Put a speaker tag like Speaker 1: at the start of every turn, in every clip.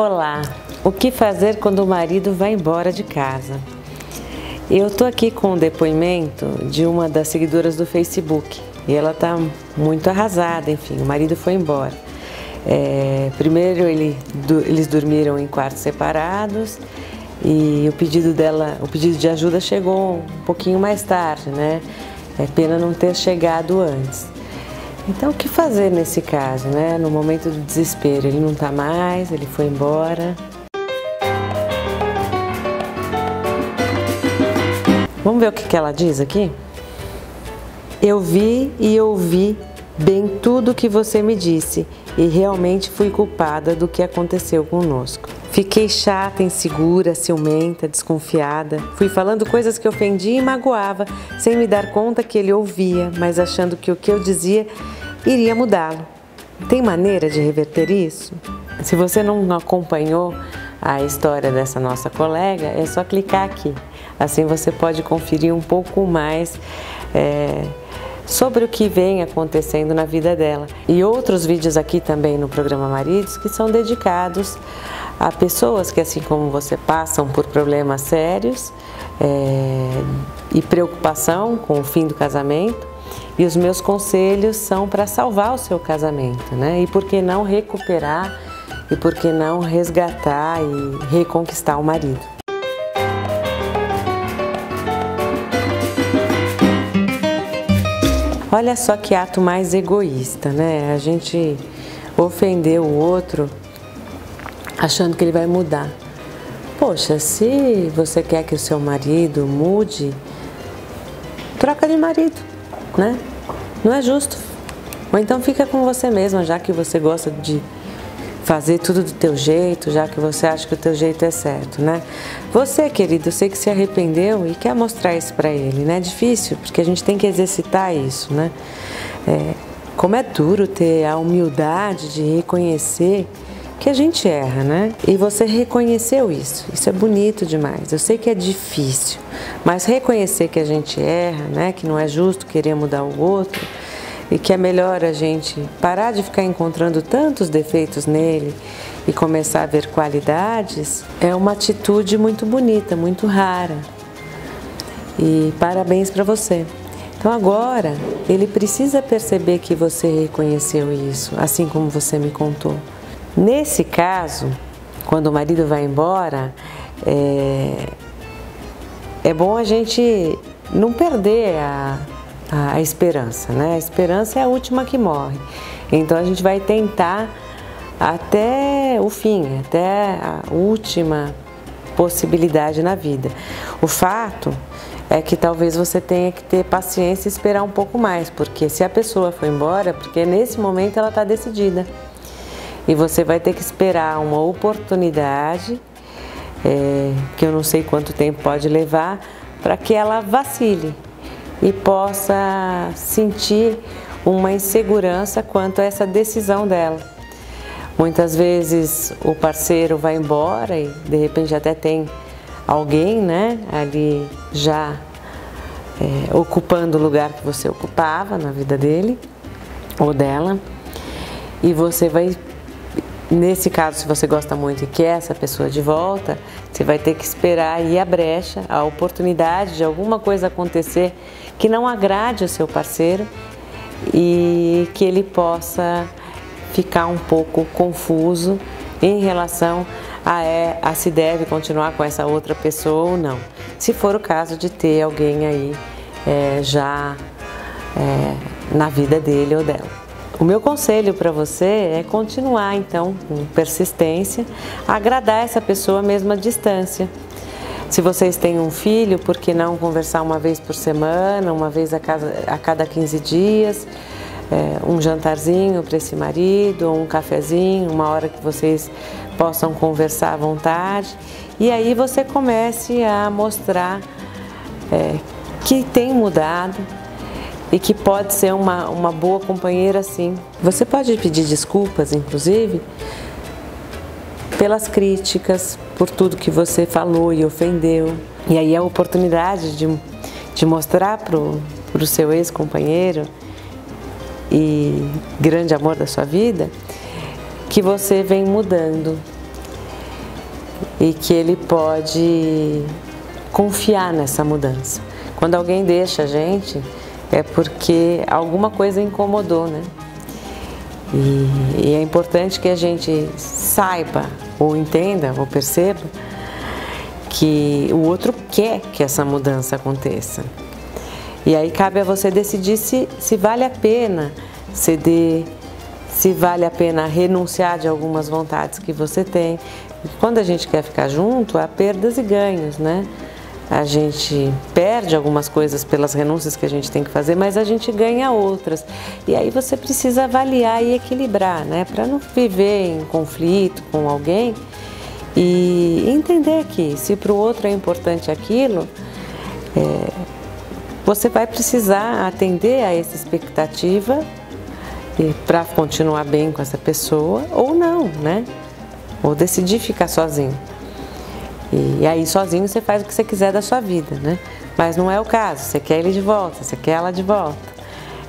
Speaker 1: Olá, o que fazer quando o marido vai embora de casa? Eu tô aqui com o depoimento de uma das seguidoras do Facebook e ela tá muito arrasada, enfim, o marido foi embora. É, primeiro ele, do, eles dormiram em quartos separados e o pedido dela, o pedido de ajuda chegou um pouquinho mais tarde, né? É pena não ter chegado antes. Então, o que fazer nesse caso, né? No momento do desespero, ele não está mais, ele foi embora. Vamos ver o que, que ela diz aqui? Eu vi e ouvi bem tudo o que você me disse e realmente fui culpada do que aconteceu conosco. Fiquei chata, insegura, ciumenta, desconfiada. Fui falando coisas que ofendia e magoava, sem me dar conta que ele ouvia, mas achando que o que eu dizia iria mudá-lo. Tem maneira de reverter isso? Se você não acompanhou a história dessa nossa colega, é só clicar aqui. Assim você pode conferir um pouco mais. É, sobre o que vem acontecendo na vida dela. E outros vídeos aqui também no programa Maridos que são dedicados a pessoas que, assim como você, passam por problemas sérios é, e preocupação com o fim do casamento. E os meus conselhos são para salvar o seu casamento, né? E por que não recuperar e por que não resgatar e reconquistar o marido. Olha só que ato mais egoísta, né? A gente ofender o outro achando que ele vai mudar. Poxa, se você quer que o seu marido mude, troca de marido, né? Não é justo. Ou então fica com você mesma, já que você gosta de fazer tudo do teu jeito, já que você acha que o teu jeito é certo, né? Você, querido, eu sei que se arrependeu e quer mostrar isso para ele, né? É difícil, porque a gente tem que exercitar isso, né? É, como é duro ter a humildade de reconhecer que a gente erra, né? E você reconheceu isso. Isso é bonito demais. Eu sei que é difícil, mas reconhecer que a gente erra, né? Que não é justo querer mudar o outro e que é melhor a gente parar de ficar encontrando tantos defeitos nele e começar a ver qualidades, é uma atitude muito bonita, muito rara. E parabéns para você. Então agora ele precisa perceber que você reconheceu isso, assim como você me contou. Nesse caso, quando o marido vai embora, é, é bom a gente não perder a, a, esperança, né? A esperança é a última que morre. Então a gente vai tentar até o fim, até a última possibilidade na vida. O fato é que talvez você tenha que ter paciência e esperar um pouco mais, porque se a pessoa foi embora, porque nesse momento ela está decidida. E você vai ter que esperar uma oportunidade, é, que eu não sei quanto tempo pode levar, para que ela vacile, e possa sentir uma insegurança quanto a essa decisão dela. Muitas vezes o parceiro vai embora e de repente até tem alguém né, ali já é, ocupando o lugar que você ocupava na vida dele ou dela. E você vai, nesse caso, se você gosta muito e quer essa pessoa de volta, você vai ter que esperar aí a brecha, a oportunidade de alguma coisa acontecer que não agrade o seu parceiro e que ele possa ficar um pouco confuso em relação a, é, a se deve continuar com essa outra pessoa ou não. Se for o caso de ter alguém aí é, já é, na vida dele ou dela. O meu conselho para você é continuar então com persistência, agradar essa pessoa mesmo à distância. Se vocês têm um filho, por que não conversar uma vez por semana, uma vez a, a cada 15 dias, é, um jantarzinho para esse marido, um cafezinho, uma hora que vocês possam conversar à vontade. E aí você comece a mostrar é, que tem mudado e que pode ser uma, uma boa companheira sim. Você pode pedir desculpas, inclusive, pelas críticas, por tudo que você falou e ofendeu. E aí a oportunidade de, de mostrar para o seu ex-companheiro e grande amor da sua vida que você vem mudando e que ele pode confiar nessa mudança. Quando alguém deixa a gente, é porque alguma coisa incomodou, né? E, e, é importante que a gente saiba, ou entenda, ou perceba que o outro quer que essa mudança aconteça. E aí cabe a você decidir se, se vale a pena ceder, se vale a pena renunciar de algumas vontades que você tem. Quando a gente quer ficar junto, há perdas e ganhos, né? A gente perde algumas coisas pelas renúncias que a gente tem que fazer, mas a gente ganha outras. E aí você precisa avaliar e equilibrar, né? Para não viver em conflito com alguém e entender que se para o outro é importante aquilo, é, você vai precisar atender a essa expectativa para continuar bem com essa pessoa ou não, né? Ou decidir ficar sozinho. E aí sozinho você faz o que você quiser da sua vida, né? Mas não é o caso, você quer ele de volta, você quer ela de volta.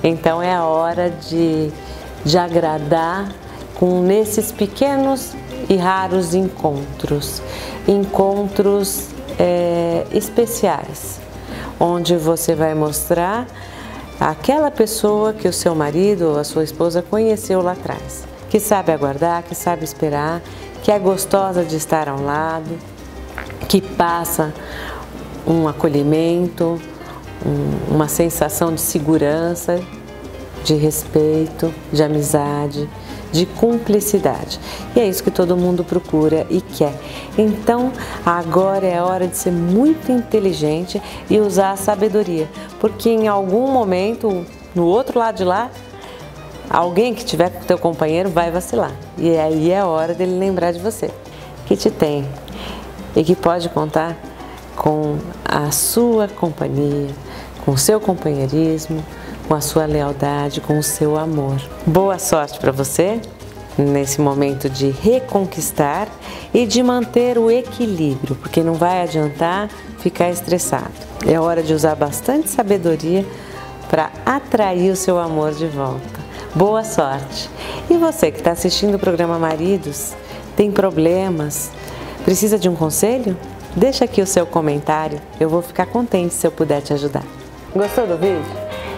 Speaker 1: Então é a hora de, de agradar com nesses pequenos e raros encontros, encontros é, especiais, onde você vai mostrar aquela pessoa que o seu marido ou a sua esposa conheceu lá atrás, que sabe aguardar, que sabe esperar, que é gostosa de estar ao lado, que passa um acolhimento, um, uma sensação de segurança, de respeito, de amizade, de cumplicidade. E é isso que todo mundo procura e quer. Então, agora é a hora de ser muito inteligente e usar a sabedoria, porque em algum momento, no outro lado de lá, alguém que tiver com teu companheiro vai vacilar. E aí é a hora dele lembrar de você, que te tem, e que pode contar com a sua companhia, com o seu companheirismo, com a sua lealdade, com o seu amor. Boa sorte para você nesse momento de reconquistar e de manter o equilíbrio, porque não vai adiantar ficar estressado. É hora de usar bastante sabedoria para atrair o seu amor de volta. Boa sorte! E você que está assistindo o programa Maridos, tem problemas, Precisa de um conselho? Deixa aqui o seu comentário, eu vou ficar contente se eu puder te ajudar. Gostou do vídeo?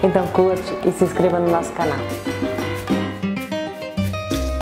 Speaker 1: Então curte e se inscreva no nosso canal.